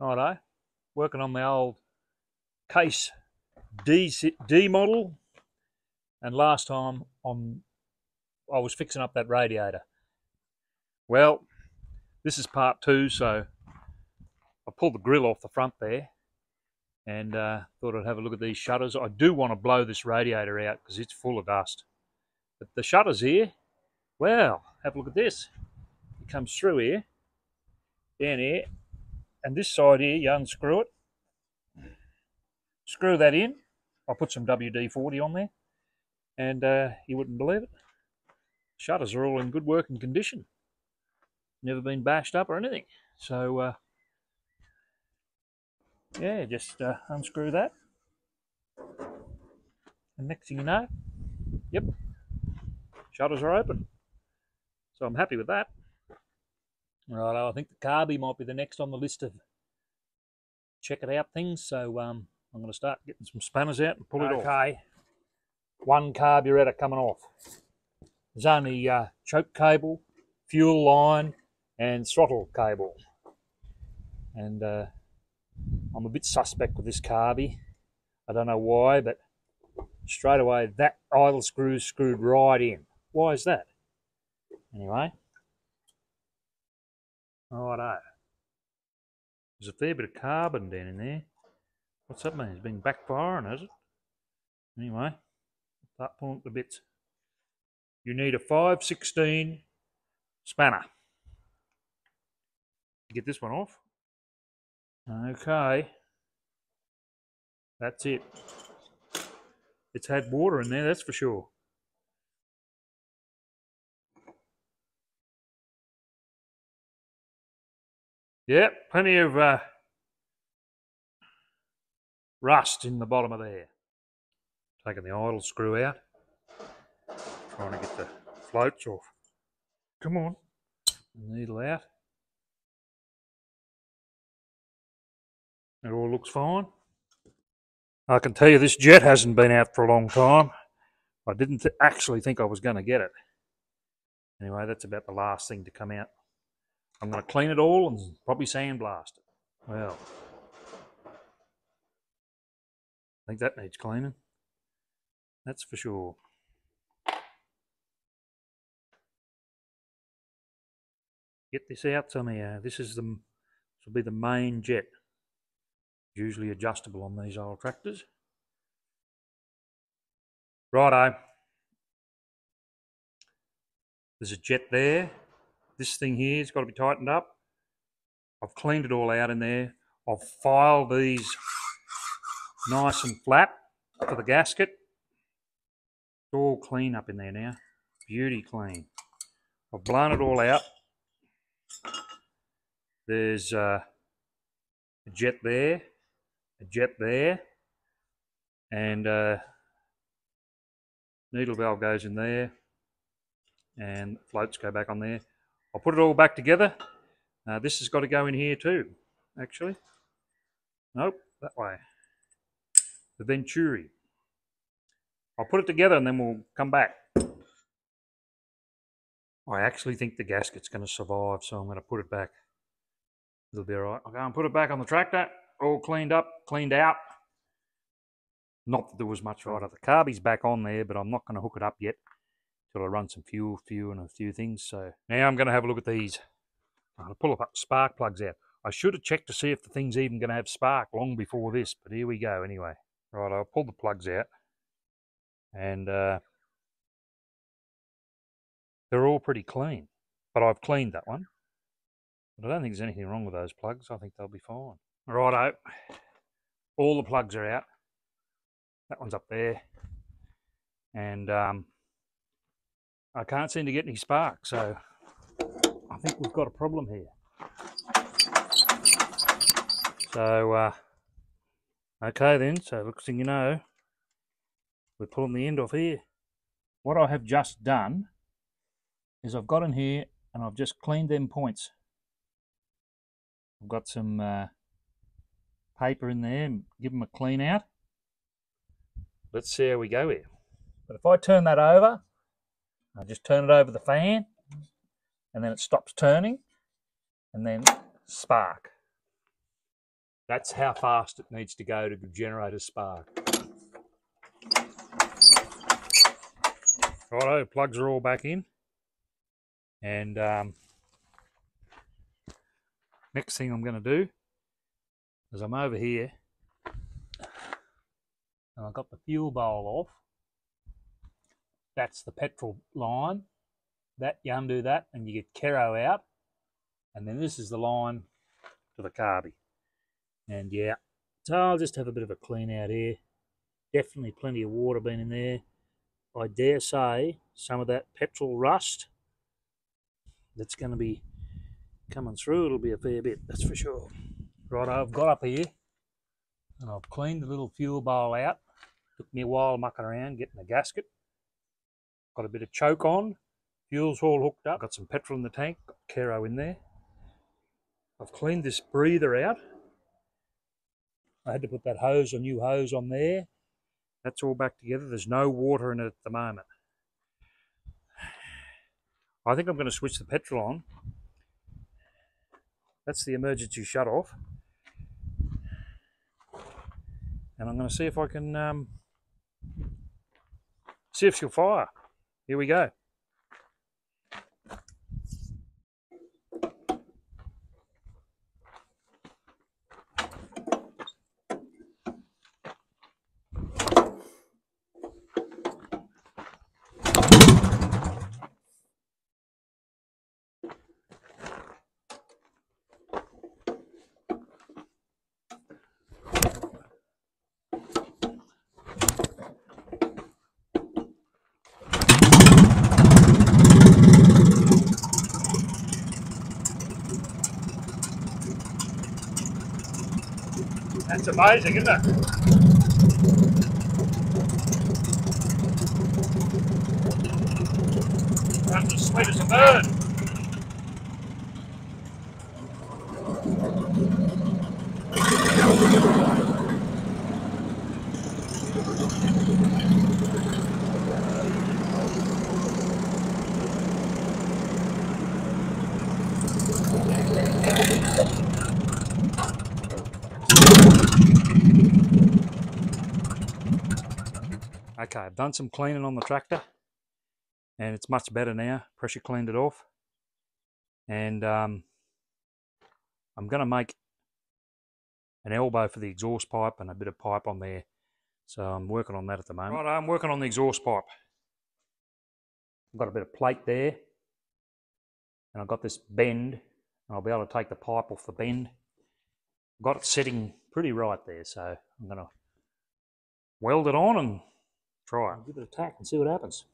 Righto, working on my old case D, D model, and last time on I was fixing up that radiator. Well, this is part two, so I pulled the grill off the front there and uh, thought I'd have a look at these shutters. I do want to blow this radiator out because it's full of dust. But the shutters here, well, have a look at this. It comes through here, down here, and this side here, you unscrew it, screw that in. I put some WD-40 on there, and uh, you wouldn't believe it. Shutters are all in good working condition. Never been bashed up or anything. So, uh, yeah, just uh, unscrew that. And next thing you know, yep, shutters are open. So I'm happy with that. Right, I think the Carby might be the next on the list of check it out things. So um, I'm going to start getting some spanners out and pull it off. Okay, one carburettor coming off. There's only uh, choke cable, fuel line, and throttle cable. And uh, I'm a bit suspect with this carby. I don't know why, but straight away that idle screw screwed right in. Why is that? Anyway, Righto. There's a fair bit of carbon down in there. What's that mean? It's been backfiring, has it? Anyway, start pulling the bits. You need a 516 spanner. to Get this one off. Okay. That's it. It's had water in there, that's for sure. Yep, plenty of uh, rust in the bottom of there. Taking the idle screw out. Trying to get the floats off. Come on. Needle out. It all looks fine. I can tell you this jet hasn't been out for a long time. I didn't th actually think I was going to get it. Anyway, that's about the last thing to come out. I'm going to clean it all and probably sandblast it. Well, I think that needs cleaning. That's for sure. Get this out somehow. Uh, this is the this will be the main jet. Usually adjustable on these old tractors. Righto. There's a jet there this thing here has got to be tightened up. I've cleaned it all out in there. I've filed these nice and flat for the gasket. It's all clean up in there now. Beauty clean. I've blown it all out. There's uh, a jet there, a jet there, and uh, needle valve goes in there, and floats go back on there. I'll put it all back together. Uh, this has got to go in here too, actually. Nope, that way. The Venturi. I'll put it together and then we'll come back. I actually think the gasket's going to survive, so I'm going to put it back. It'll be alright. I'll go and put it back on the tractor, all cleaned up, cleaned out. Not that there was much right. Of the carby's back on there, but I'm not going to hook it up yet till I run some fuel, fuel and a few things. So now I'm going to have a look at these. I'm going to pull up spark plugs out. I should have checked to see if the thing's even going to have spark long before this, but here we go anyway. Right, I'll pull the plugs out. And uh, they're all pretty clean. But I've cleaned that one. But I don't think there's anything wrong with those plugs. I think they'll be fine. Righto. All the plugs are out. That one's up there. And um, I can't seem to get any spark, so I think we've got a problem here. So, uh, okay then, so looks thing you know, we're pulling the end off here. What I have just done is I've got in here and I've just cleaned them points. I've got some uh, paper in there and give them a clean out. Let's see how we go here. But if I turn that over, I just turn it over the fan and then it stops turning and then spark. That's how fast it needs to go to generate a spark. Righto, plugs are all back in. And um, next thing I'm going to do is I'm over here and I've got the fuel bowl off. That's the petrol line. That you undo that and you get Kero out. And then this is the line to the carby. And yeah, so I'll just have a bit of a clean out here. Definitely plenty of water been in there. I dare say some of that petrol rust that's going to be coming through, it'll be a fair bit, that's for sure. Right, I've got up here and I've cleaned the little fuel bowl out. Took me a while mucking around getting the gasket. Got a bit of choke on. Fuel's all hooked up. Got some petrol in the tank. Got Kero in there. I've cleaned this breather out. I had to put that hose, a new hose on there. That's all back together. There's no water in it at the moment. I think I'm going to switch the petrol on. That's the emergency shut off. And I'm going to see if I can um, see if she'll fire. Here we go. That's amazing, isn't it? Runs as sweet as a bird. Okay, I've done some cleaning on the tractor and it's much better now. Pressure cleaned it off. And um, I'm going to make an elbow for the exhaust pipe and a bit of pipe on there. So I'm working on that at the moment. Right, I'm working on the exhaust pipe. I've got a bit of plate there. And I've got this bend. And I'll be able to take the pipe off the bend. I've got it sitting pretty right there. So I'm going to weld it on and Try it. Give it a tack and see what happens.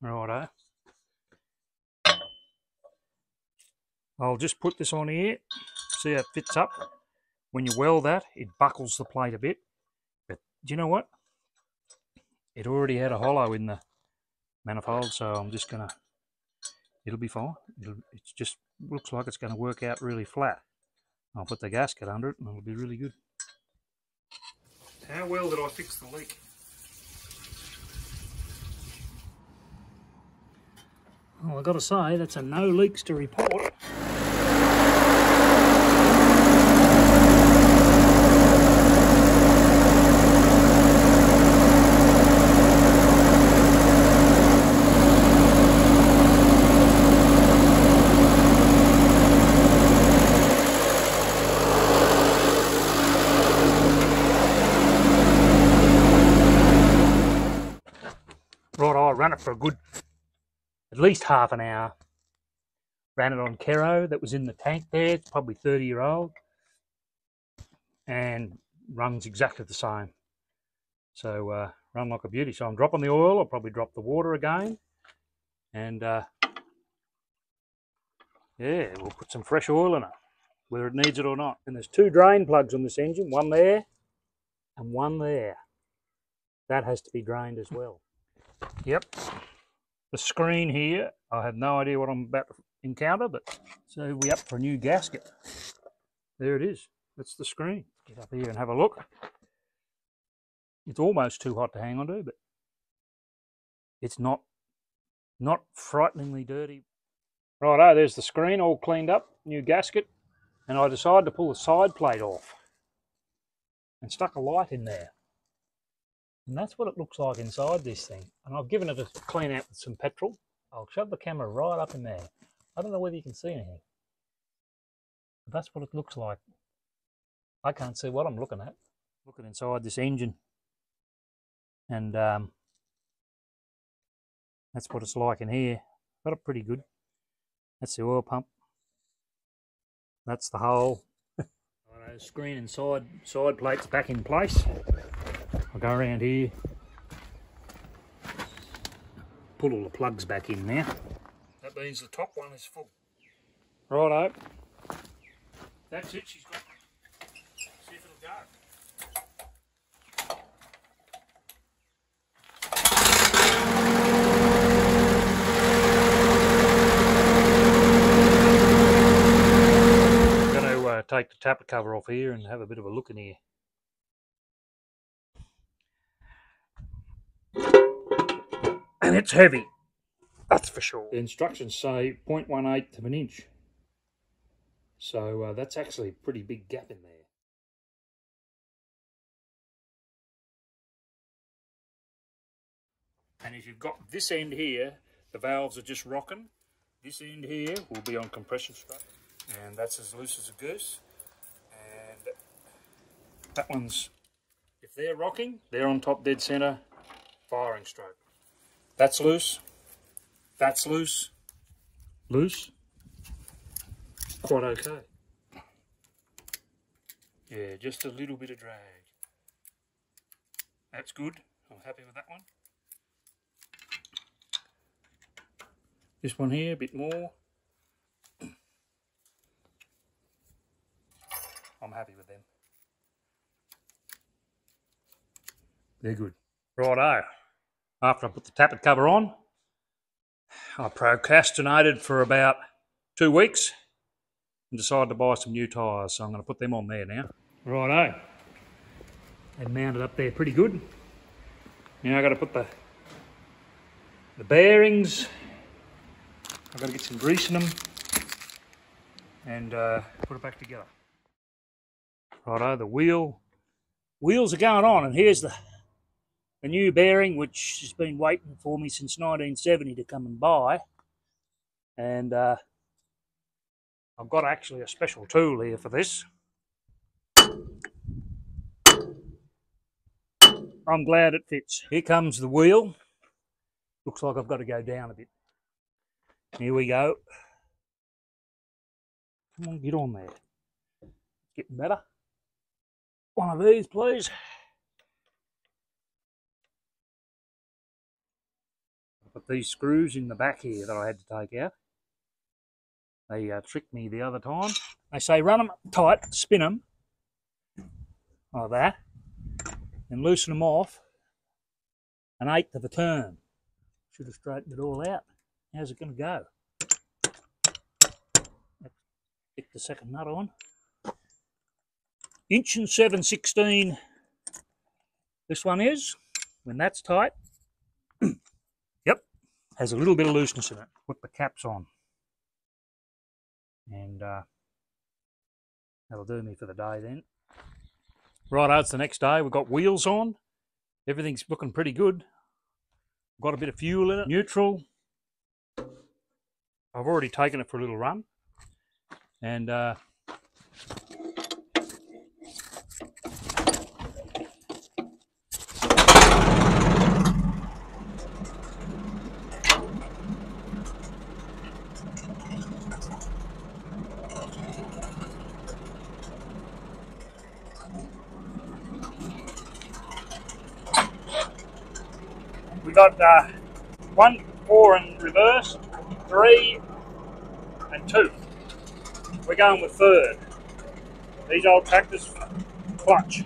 Righto. I'll just put this on here, see how it fits up. When you weld that, it buckles the plate a bit. But do you know what? It already had a hollow in the manifold, so I'm just going to, it'll be fine. It'll, it just looks like it's going to work out really flat. I'll put the gasket under it and it'll be really good. How well did I fix the leak? Well, I've got to say, that's a no leaks to report. run it for a good, at least half an hour. Ran it on Kero that was in the tank there. It's probably 30 year old. And runs exactly the same. So uh, run like a beauty. So I'm dropping the oil. I'll probably drop the water again. And uh, yeah, we'll put some fresh oil in it, whether it needs it or not. And there's two drain plugs on this engine, one there and one there. That has to be drained as well. Yep. The screen here, I have no idea what I'm about to encounter, but so we up for a new gasket. There it is. That's the screen. Get up here and have a look. It's almost too hot to hang onto, but it's not not frighteningly dirty. Righto, there's the screen all cleaned up, new gasket, and I decided to pull the side plate off and stuck a light in there. And that's what it looks like inside this thing. And I've given it a clean out with some petrol. I'll shove the camera right up in there. I don't know whether you can see anything. But that's what it looks like. I can't see what I'm looking at. Looking inside this engine. And um, that's what it's like in here. Got it pretty good. That's the oil pump. That's the hole. screen and side side plates back in place. I'll go around here. Pull all the plugs back in now. That means the top one is full. Righto. That's it, she's got. See if it'll go. Uh, take the tappet cover off here and have a bit of a look in here. And it's heavy. That's for sure. The instructions say 0.18 of an inch. So uh, that's actually a pretty big gap in there. And if you've got this end here, the valves are just rocking. This end here will be on compression stroke. And that's as loose as a goose. And that one's, if they're rocking, they're on top dead center, firing stroke. That's loose. That's loose. Loose. Quite okay. Yeah, just a little bit of drag. That's good. I'm happy with that one. This one here, a bit more. I'm happy with them. They're good. Righto after I put the tappet cover on. I procrastinated for about two weeks and decided to buy some new tyres, so I'm going to put them on there now. Righto. They mounted up there pretty good. Now I've got to put the the bearings. I've got to get some grease in them and uh, put it back together. Righto, the wheel. Wheels are going on and here's the a new bearing which has been waiting for me since 1970 to come and buy. And uh, I've got actually a special tool here for this. I'm glad it fits. Here comes the wheel. Looks like I've got to go down a bit. Here we go. Come on, get on there. Getting better. One of these, please. But these screws in the back here that I had to take out, they uh, tricked me the other time. They say run them tight, spin them like that, and loosen them off an eighth of a turn. Should have straightened it all out. How's it going to go? Get the second nut on. Inch and 7 16 this one is. When that's tight, has a little bit of looseness in it. Put the caps on. And uh, that'll do me for the day then. Right, it's the next day. We've got wheels on. Everything's looking pretty good. Got a bit of fuel in it. Neutral. I've already taken it for a little run. And uh, We got uh, one, four in reverse, three, and two. We're going with third. These old tractors clutch.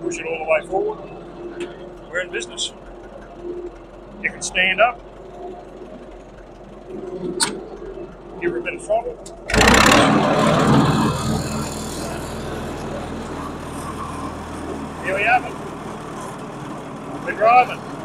Push it all the way forward. We're in business. You can stand up. Give her a bit of throttle. We have it. We're driving.